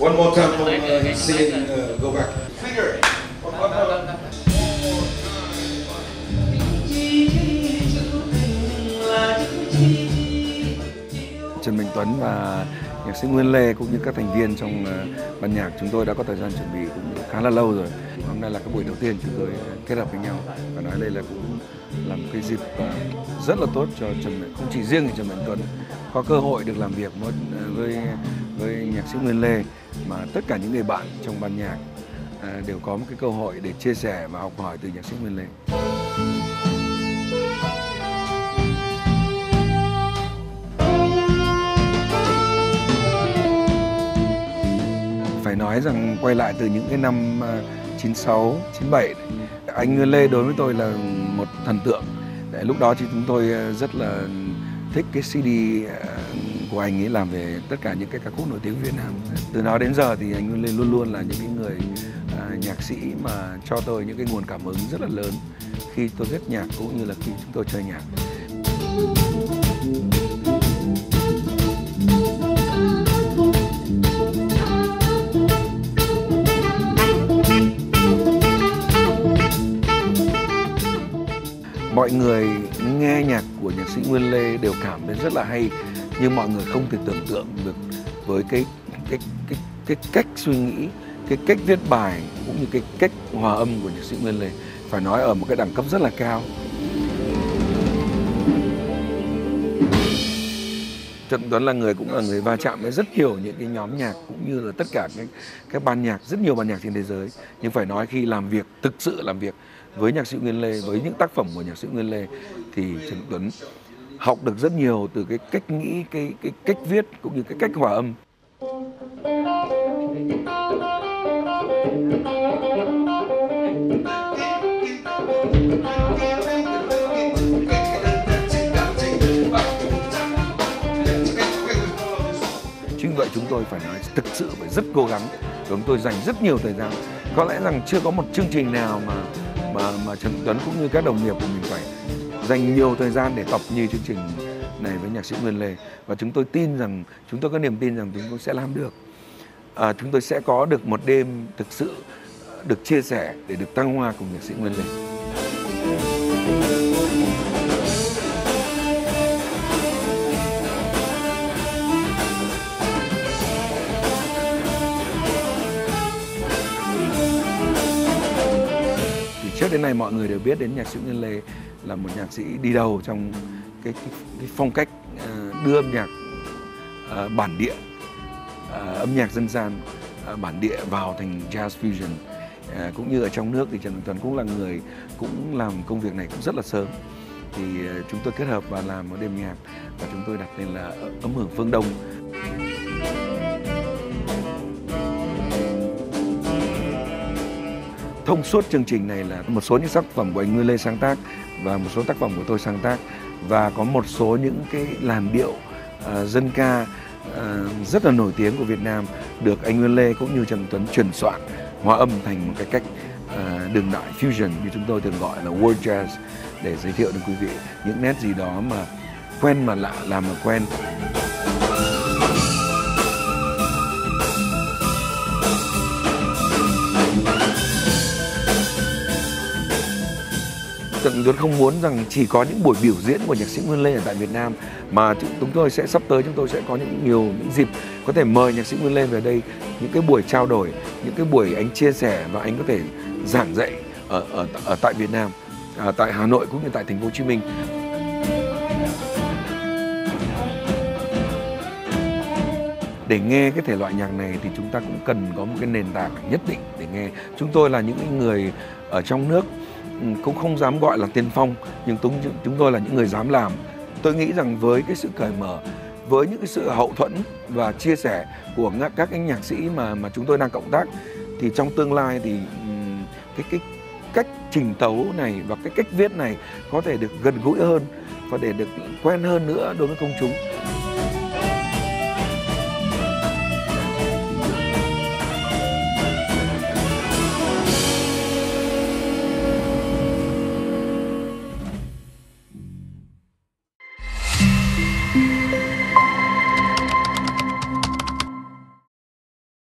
One more time from uh, singing uh, Go Back. Finger. One, one, one. Trần Mạnh Tuấn và nhạc sĩ Nguyên Lê cũng như các thành viên trong ờ, ban nhạc chúng tôi đã có thời gian chuẩn bị cũng khá là lâu rồi. Hôm nay là cái buổi đầu tiên chúng tôi kết hợp với nhau và nói đây là cũng là một cái dịp ờ, rất là tốt cho Trần Mạnh, không chỉ riêng Trần Mạnh Tuấn có cơ hội được làm việc với ờ, với, với nhạc sĩ Nguyên Lê mà tất cả những người bạn trong ban nhạc à, đều có một cái cơ hội để chia sẻ và học hỏi từ nhạc sĩ Nguyên Lê. phải nói rằng quay lại từ những cái năm ờ, 96, 97 anh Nguyên Lê đối với tôi là một thần tượng. Để lúc đó thì chúng tôi rất là thích cái CD ờ, của anh ấy làm về tất cả những cái ca khúc nổi tiếng Việt Nam. Từ đó đến giờ thì anh luôn luôn luôn là những cái người ờ, nhạc sĩ mà cho tôi những cái nguồn cảm hứng rất là lớn khi tôi viết nhạc cũng như là khi chúng tôi chơi nhạc. mọi người nghe nhạc của nhạc sĩ Nguyên Lê đều cảm thấy rất là hay, nhưng mọi người không thể tưởng tượng được với cái cái cái cái cách suy nghĩ, cái cách viết bài cũng như cái cách hòa âm của nhạc sĩ Nguyên Lê phải nói ở một cái đẳng cấp rất là cao. Trần Tuấn là người cũng là người va chạm với rất nhiều những cái nhóm nhạc cũng như là tất cả cái các ban nhạc, rất nhiều ban nhạc trên thế giới. Nhưng phải nói khi làm việc, thực sự làm việc với nhạc sĩ Nguyên Lê, với những tác phẩm của nhạc sĩ Nguyên Lê thì Trần Tuấn học được rất nhiều từ cái cách nghĩ, cái cái cách viết cũng như cái cách hòa âm. Chính vậy chúng tôi phải nói thực sự phải rất cố gắng chúng tôi dành rất nhiều thời gian. Có lẽ rằng chưa có một chương trình nào mà mà mà Trần Tuấn cũng như các đồng nghiệp của mình phải dành nhiều thời gian để tập như chương trình này với nhạc sĩ Nguyên Lê và chúng tôi tin rằng chúng tôi có niềm tin rằng chúng tôi sẽ làm được à, chúng tôi sẽ có được một đêm thực sự được chia sẻ để được tăng hoa cùng nhạc sĩ Nguyên Lê. Trước đến nay mọi người đều biết đến nhạc sĩ Nguyên Lê là một nhạc sĩ đi đầu trong cái, cái, cái phong cách ờ, đưa âm nhạc ờ, bản địa, ờ, âm nhạc dân gian bản địa vào thành jazz fusion. Cũng như ở trong nước thì Trần Mạnh Tuấn cũng là người cũng làm công việc này cũng rất là sớm. Thì chúng tôi kết hợp và làm một đêm nhạc và chúng tôi đặt tên là Ấm hưởng phương Đông. Thông suốt chương trình này là một số những tác phẩm của anh Nguyên Lê sáng tác và một số tác phẩm của tôi sáng tác. Và có một số những cái làn điệu uh, dân ca uh, rất là nổi tiếng của Việt Nam được anh Nguyên Lê cũng như Trần Tuấn chuyển soạn hòa âm thành một cái cách uh, đường đại fusion như chúng tôi thường gọi là world jazz để giới thiệu đến quý vị những nét gì đó mà quen mà lạ làm mà quen. Trần Tuấn không muốn rằng chỉ có những buổi biểu diễn của nhạc sĩ Nguyên Lê ở tại Việt Nam mà chúng tôi sẽ sắp tới chúng tôi sẽ có những nhiều những dịp có thể mời nhạc sĩ Nguyên Lê về đây những cái buổi trao đổi những cái buổi anh chia sẻ và anh có thể giảng dạy ở ở, ở tại Việt Nam à, tại Hà Nội cũng như tại thành phố Hồ Chí Minh. Để nghe cái thể loại nhạc này thì chúng ta cũng cần có một cái nền tảng nhất định để nghe. Chúng tôi là những người ở trong nước Ừ, cũng không dám gọi là tiên phong, nhưng chúng chúng tôi là những người dám làm. Tôi nghĩ rằng với cái sự cởi mở, với những cái sự hậu thuẫn và chia sẻ của các cái nhạc sĩ mà mà chúng tôi đang cộng tác, thì trong tương lai thì ừ, cái cái cách trình tấu này và cái cách viết này có thể được gần gũi hơn và để được quen hơn nữa đối với công chúng.